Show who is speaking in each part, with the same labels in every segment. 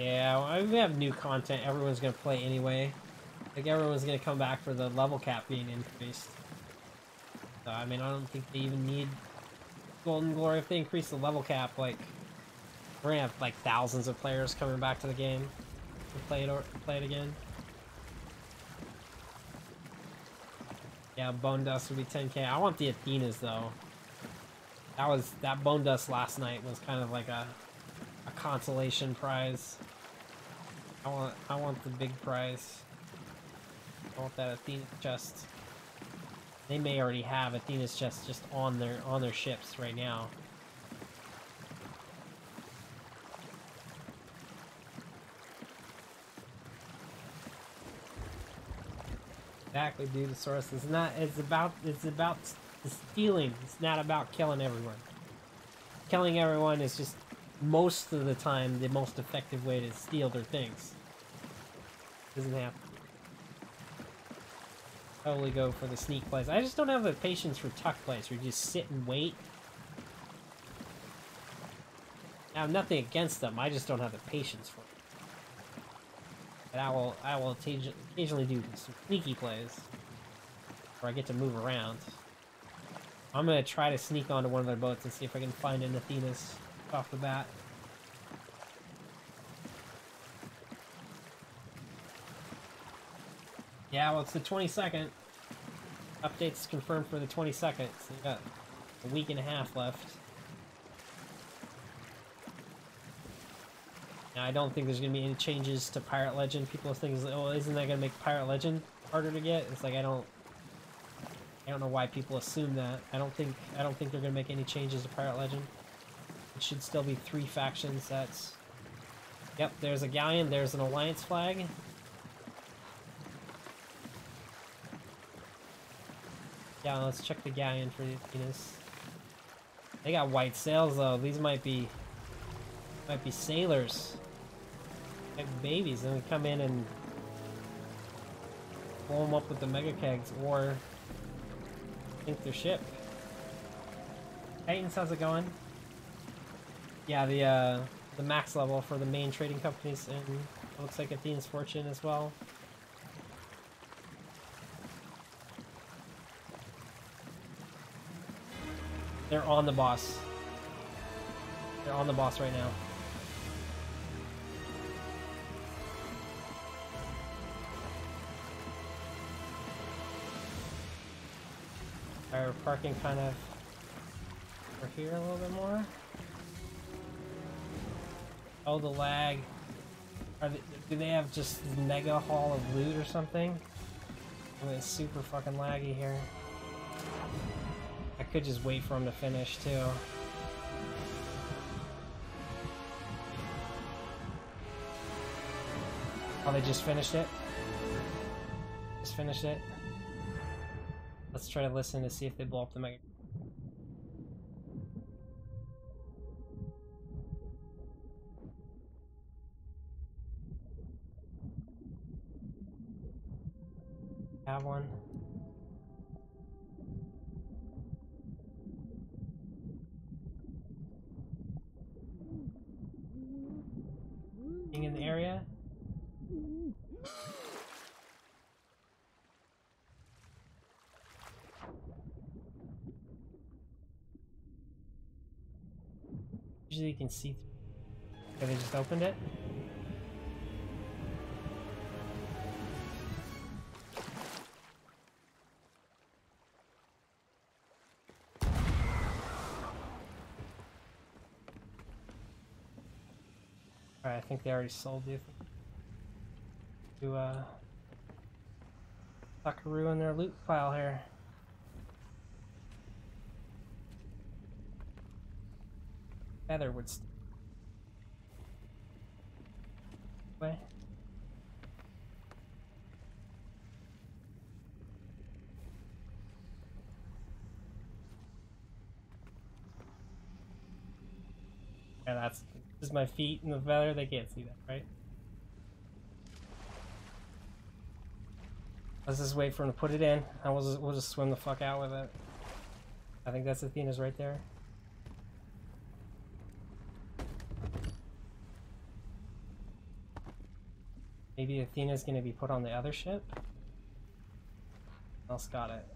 Speaker 1: Yeah, we have new content everyone's gonna play anyway. Like everyone's gonna come back for the level cap being increased. So I mean I don't think they even need Gold and Glory if they increase the level cap, like we're gonna have like thousands of players coming back to the game to play it or play it again. Yeah, Bone Dust would be 10k. I want the Athenas though. That was that Bone Dust last night was kind of like a a consolation prize. I want I want the big prize. I want that Athena chest. They may already have Athena's chest just on their on their ships right now. Exactly, dude. The source is not. It's about. It's about stealing. It's not about killing everyone. Killing everyone is just most of the time the most effective way to steal their things. Doesn't happen. Totally go for the sneak plays. I just don't have the patience for tuck plays where you just sit and wait. I have nothing against them. I just don't have the patience for it. But I will, I will occasionally do some sneaky plays where I get to move around. I'm gonna try to sneak onto one of their boats and see if I can find an Athena's off the bat. Yeah, well, it's the 22nd. Updates confirmed for the 22nd, so you got a week and a half left. Now, I don't think there's going to be any changes to Pirate Legend. People think, oh, isn't that going to make Pirate Legend harder to get? It's like, I don't... I don't know why people assume that. I don't think I don't think they're gonna make any changes to Pirate Legend. It should still be three factions. That's yep. There's a galleon. There's an alliance flag. Yeah, let's check the galleon for Venus. They got white sails though. These might be might be sailors. Like babies, and we come in and blow them up with the mega kegs, or sink their ship. Titans, how's it going? Yeah, the uh, the max level for the main trading companies, and looks like Athena's Fortune as well. They're on the boss. They're on the boss right now. Alright, we're parking kind of over here a little bit more. Oh, the lag. They, do they have just mega haul of loot or something? I mean, it's super fucking laggy here. I could just wait for him to finish too. Oh, they just finished it? Just finished it? Let's try to listen to see if they blow up the mega. Have one. Being in the area? Usually you can see. Okay, they just opened it? Think they already sold you to uh Buckaroo in their loot file here. Feather would st way. Yeah, just my feet in the feather. They can't see that, right? Let's just wait for him to put it in, and we'll just, we'll just swim the fuck out with it. I think that's Athena's right there. Maybe Athena's gonna be put on the other ship? Else got it.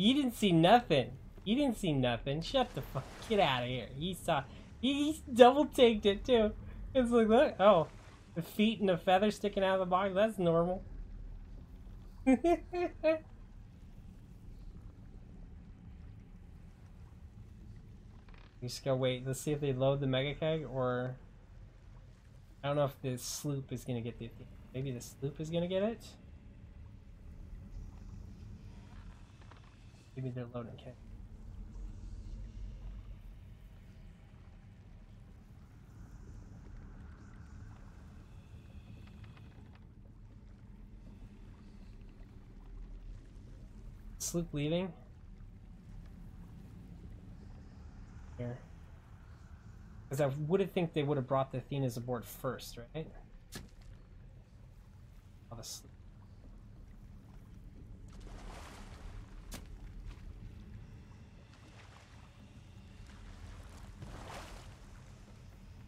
Speaker 1: You didn't see nothing. You didn't see nothing. Shut the fuck. Get out of here. He saw. He, he double taked it too. It's like, look. Oh. The feet and the feather sticking out of the box. That's normal. You just gotta wait. Let's see if they load the mega keg or I don't know if the sloop is gonna get the maybe the sloop is gonna get it. Maybe they're loading keg. Sloop leaving. here. Because I would have think they would have brought the Athenas aboard first, right?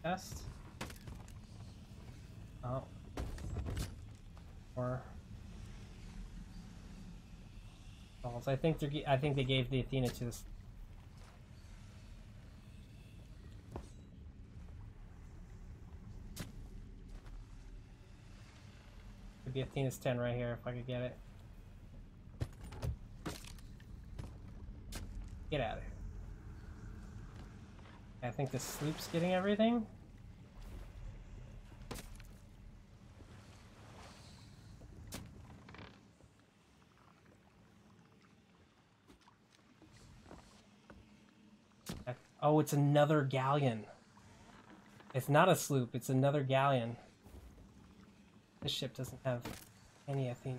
Speaker 1: Test. Oh. Or. I think they're. I think they gave the Athena to this could be Athena's 10 right here if I could get it. Get out of here. I think the sloop's getting everything. Oh, it's another galleon. It's not a sloop, it's another galleon. This ship doesn't have any Athena.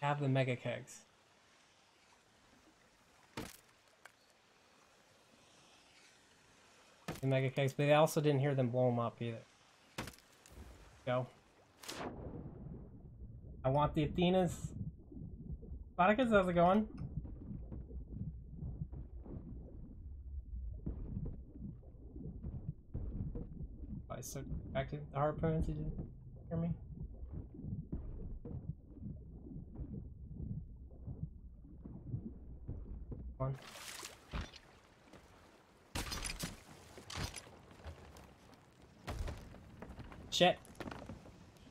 Speaker 1: Have the mega kegs. The mega kegs, but they also didn't hear them blow them up either. Go. I want the Athenas. Spartacus, how's it going? I so active the harpoons, you didn't hear me? Come on. Shit.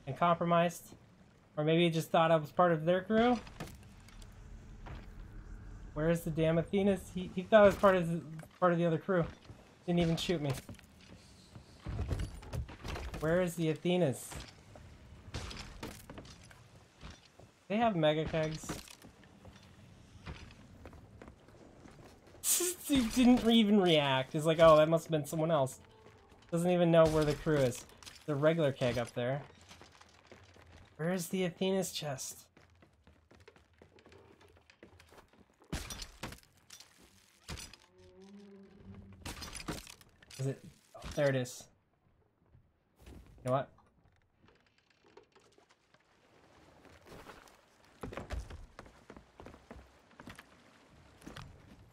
Speaker 1: And compromised. Or maybe he just thought I was part of their crew? Where's the damn Athenas? He, he thought I was part of the, part of the other crew. Didn't even shoot me. Where is the Athenas? They have mega kegs. didn't even react. He's like, oh, that must have been someone else. Doesn't even know where the crew is. The regular keg up there. Where's the Athena's chest? Is it? Oh, there it is. You know what?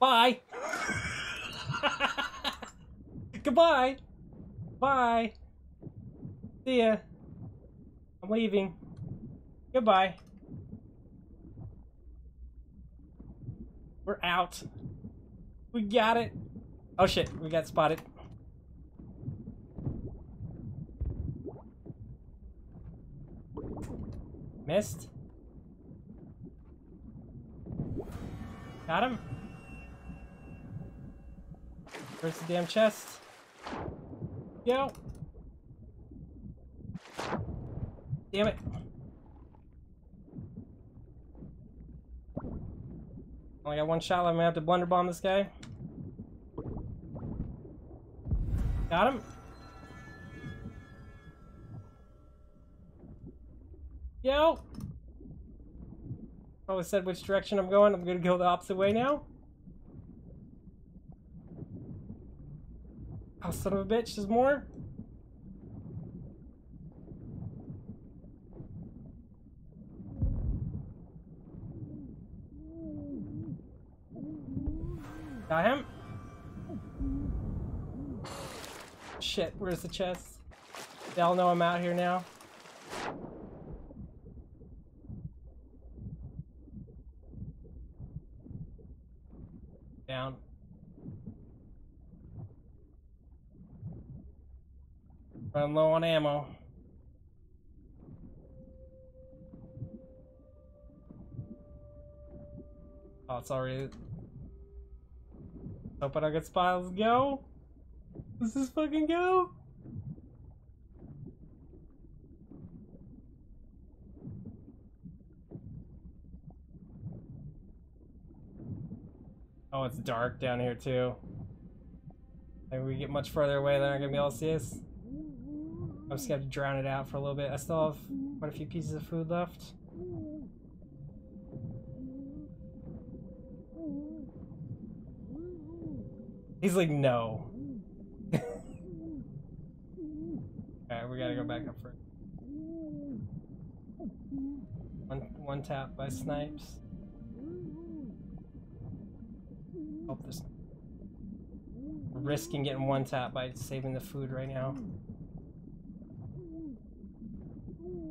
Speaker 1: Bye! Goodbye! Bye! See ya! I'm leaving. Goodbye. We're out. We got it. Oh shit, we got spotted. Missed. Got him. Where's the damn chest? Yo. Damn it. Oh, Only got one shot. left. I'm gonna have to blunder bomb this guy. Got him. Yo! Oh, Probably said which direction I'm going. I'm gonna go the opposite way now. Oh, son of a bitch, there's more? Got him? Shit, where's the chest? They all know I'm out here now. Down. Run low on ammo. Oh, it's already. I don't get spotted. Go. Let's just fucking go. Oh, it's dark down here too. Maybe we get much further away, they're not gonna be able to see us. I'm just gonna have to drown it out for a little bit. I still have quite a few pieces of food left. He's like, no. Alright, we gotta go back up first. One, one tap by snipes. Hope this. We're risking getting one tap by saving the food right now.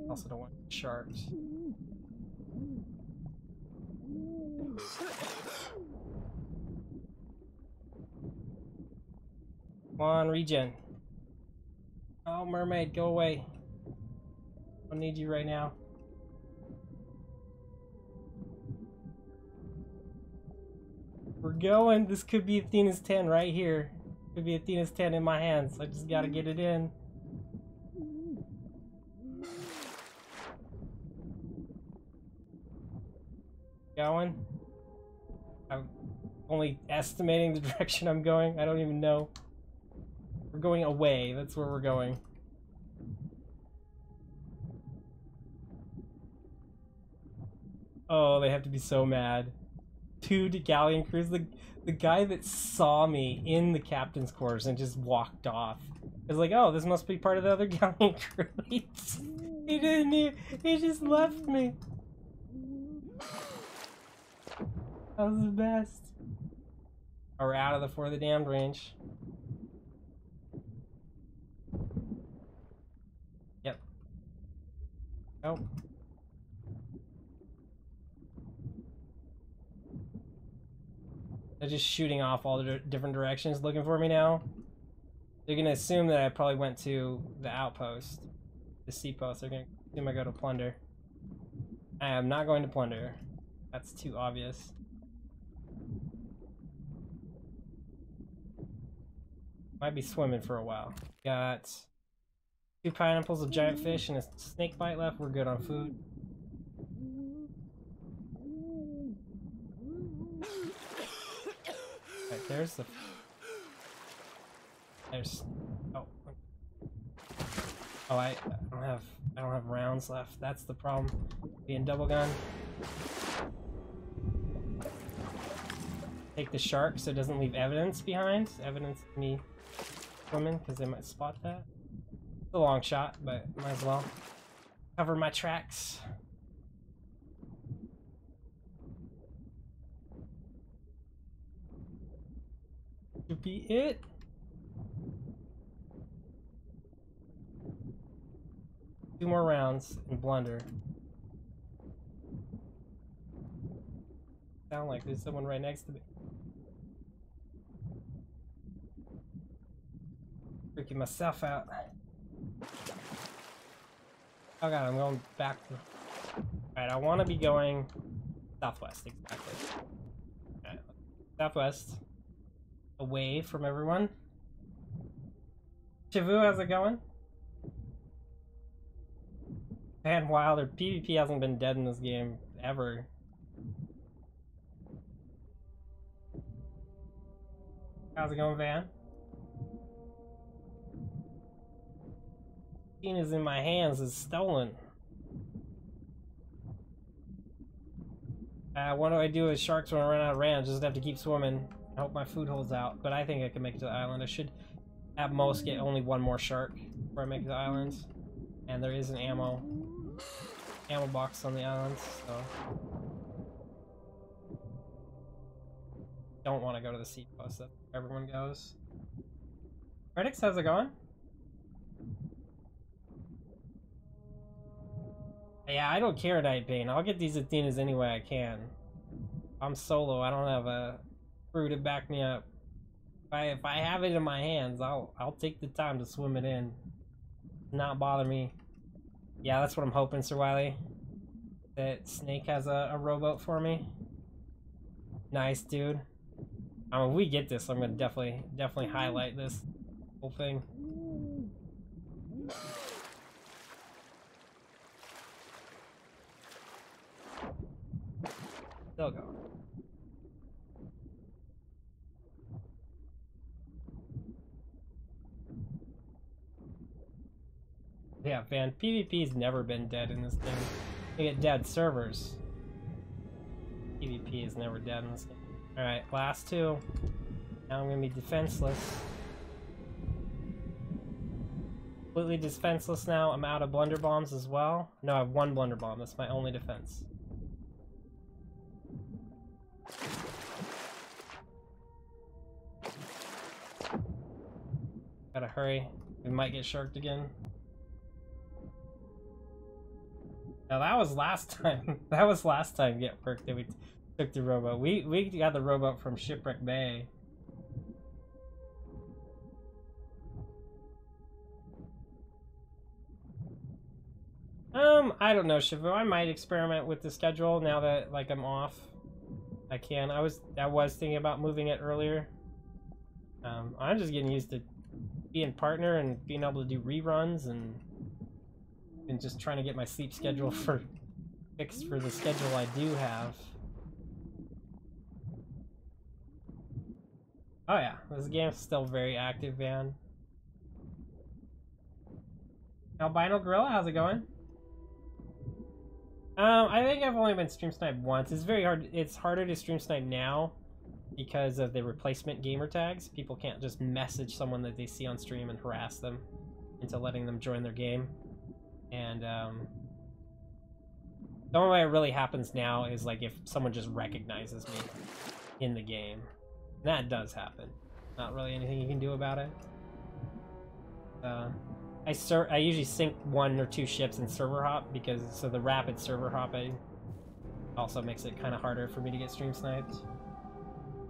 Speaker 1: Also don't want sharks. Come on, regen. Oh, mermaid, go away. I don't need you right now. We're going. This could be Athena's 10 right here. Could be Athena's 10 in my hands. I just gotta get it in. Going. I'm only estimating the direction I'm going. I don't even know. We're going away. That's where we're going. Oh, they have to be so mad. Two galleon crews. The the guy that saw me in the captain's quarters and just walked off. is like, oh, this must be part of the other galleon crew. he, didn't. He, he just left me. That was the best. We're out of the For the Damned range. Oh. They're just shooting off all the different directions looking for me now. They're gonna assume that I probably went to the outpost. The sea post. They're gonna assume I go to plunder. I am not going to plunder. That's too obvious. Might be swimming for a while. Got two pineapples, a giant mm-hmm. fish, and a snake bite left. We're good on food. Right, there's the. There's. Oh. Oh, I, I don't have. I don't have rounds left. That's the problem. Being double gun. Take the shark so it doesn't leave evidence behind. Evidence of me swimming because they might spot that. A long shot, but might as well cover my tracks. To be it. Two more rounds and blunder. Sound like there's someone right next to me. Freaking myself out. Oh god, I'm going back. Alright, I want to be going southwest, exactly. Southwest. Away from everyone. Chivu, how's it going? Van Wilder, PvP hasn't been dead in this game ever. How's it going, Van? Is in my hands is stolen. Uh, what do I do with sharks when I run out of rounds? Just have to keep swimming. I hope my food holds out, but I think I can make it to the island. I should at most get only one more shark before I make the islands. And there is an ammo ammo box on the island, so don't want to go to the post. That's where everyone goes. Redix, how's it going? Yeah, I don't care, Night Pain. I'll get these Athenas any way I can. I'm solo. I don't have a crew to back me up. If I if I have it in my hands, I'll I'll take the time to swim it in. Not bother me. Yeah, that's what I'm hoping, Sir Wiley. That Snake has a, a rowboat for me. Nice, dude. I mean, if we get this, I'm gonna definitely definitely highlight this whole thing. Yeah, man, PvP's never been dead in this game. You get dead servers. PvP is never dead in this game. Alright, last two. Now I'm gonna be defenseless. Completely defenseless now. I'm out of blunder bombs as well. No, I have one blunder bomb. That's my only defense. Hurry. We might get sharked again. Now that was last time. that was last time get work that we took the rowboat. We we got the rowboat from Shipwreck Bay. Um, I don't know, Shivu. I might experiment with the schedule now that like I'm off. I can. I was I was thinking about moving it earlier. Um, I'm just getting used to being partner and being able to do reruns and and just trying to get my sleep schedule for fixed for the schedule I do have. Oh yeah, this game's still very active, man. Albino Gorilla, how's it going? Um, I think I've only been stream sniped once. It's very hard. It's harder to stream snipe now because of the replacement gamer tags. People can't just message someone that they see on stream and harass them into letting them join their game. And um, the only way it really happens now is like if someone just recognizes me in the game. That does happen. Not really anything you can do about it. Uh, I ser I usually sink one or two ships in server hop because so the rapid server hopping also makes it kind of harder for me to get stream sniped.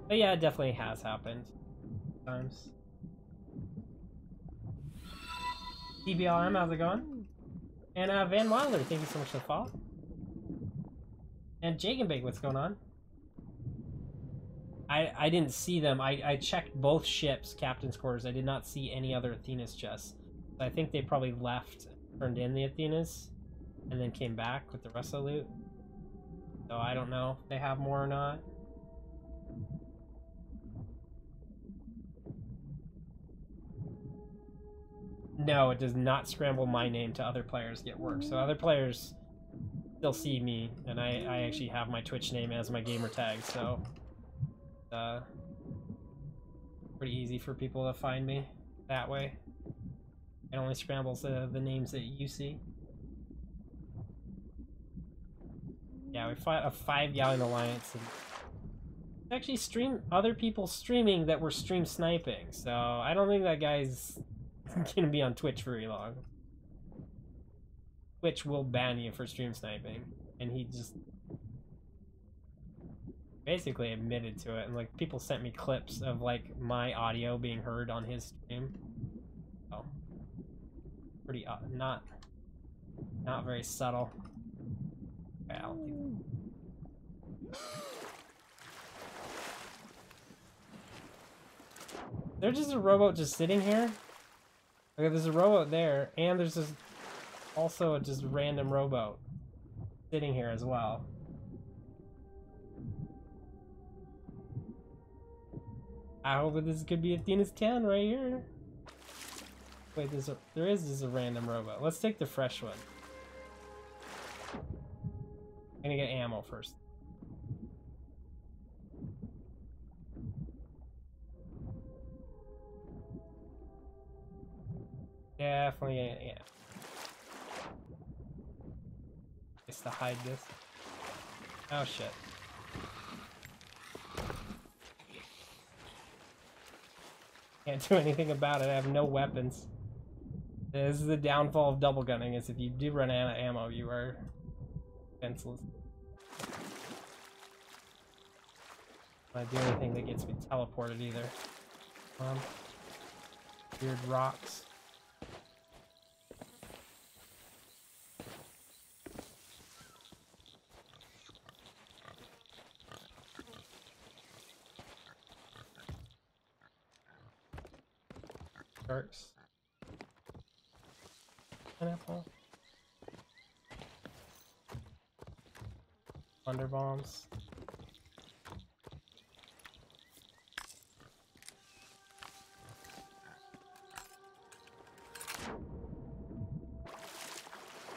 Speaker 1: But yeah, it definitely has happened times. TBLM, how's it going? And uh, Van Wilder, thank you so much for the follow. And Bake, what's going on? I I didn't see them. I, I checked both ships' captain's quarters. I did not see any other Athena's chests. I think they probably left, turned in the Athenas, and then came back with the rest of the loot. So I don't know if they have more or not. No, it does not scramble my name to other players get work. So other players still see me, and I, I actually have my Twitch name as my gamer tag, so uh, pretty easy for people to find me that way. It only scrambles the, the names that you see. Yeah, we fought a five Yowling Alliance and actually stream other people streaming that were stream sniping, so I don't think that guy's gonna be on Twitch very long. Twitch will ban you for stream sniping, and he just basically admitted to it. And like people sent me clips of like my audio being heard on his stream. Oh, pretty uh, not not very subtle. Don't. There's just a robot just sitting here. Okay, there's a rowboat there, and there's just also a just random rowboat sitting here as well. I hope this could be Athena's 10 right here. Wait, there's a there is just a random rowboat. Let's take the fresh one. I'm gonna get ammo first. Definitely, yeah. yeah. Just to hide this. Oh shit. Can't do anything about it. I have no weapons. This is the downfall of double gunning, is if you do run out of ammo, you are defenseless. I do anything that gets me teleported either. Um, weird rocks. Sharks. Pineapple. Blunder bombs.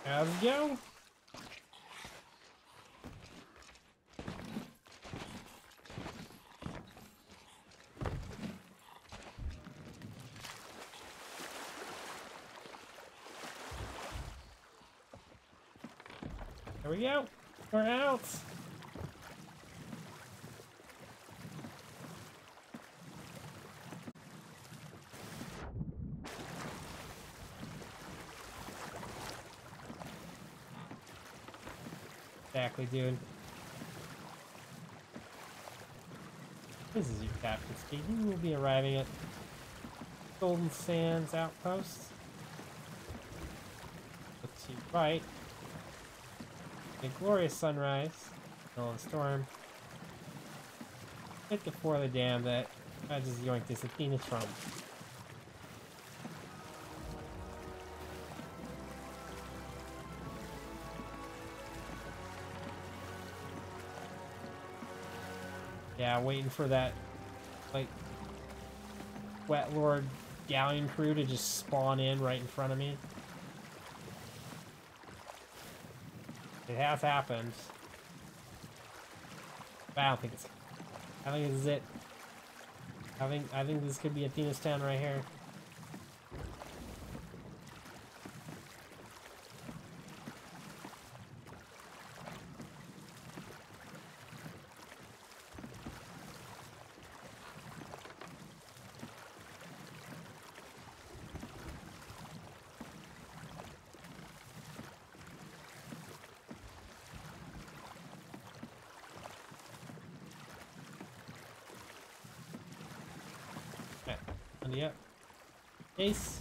Speaker 1: Let's go. There we go. We're out. Exactly, dude. This is your captain speed. You will be arriving at Golden Sands Outpost. Let's see, right. A glorious sunrise. Of the storm. Hit the Fort of the Damned that I just yoinked this Athena's from. Yeah, waiting for that, like, Wet Lord galleon crew to just spawn in right in front of me. It has happened. But I don't think it's. I think this is it. I think I think this could be Athena's 10 right here. And yep. Ace.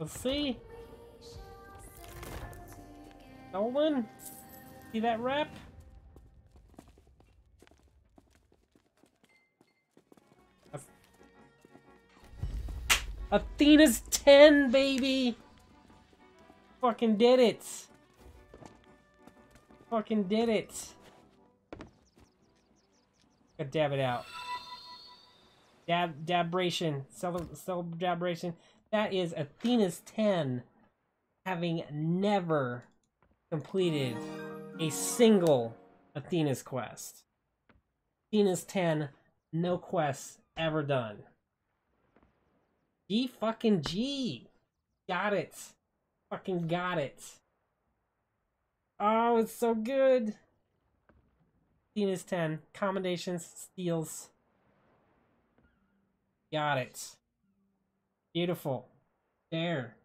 Speaker 1: Let's see. Nolan? See that rep? Athena's 10, baby! Fucking did it! Fucking did it! Gotta dab it out. Dab, dabration. Cell dabration. That is Athena's 10 having never completed a single Athena's quest. Athena's 10, no quests ever done. G fucking G. Got it. Fucking got it. Oh, it's so good. Athena's 10. Commendations, steals. Got it. Beautiful. There.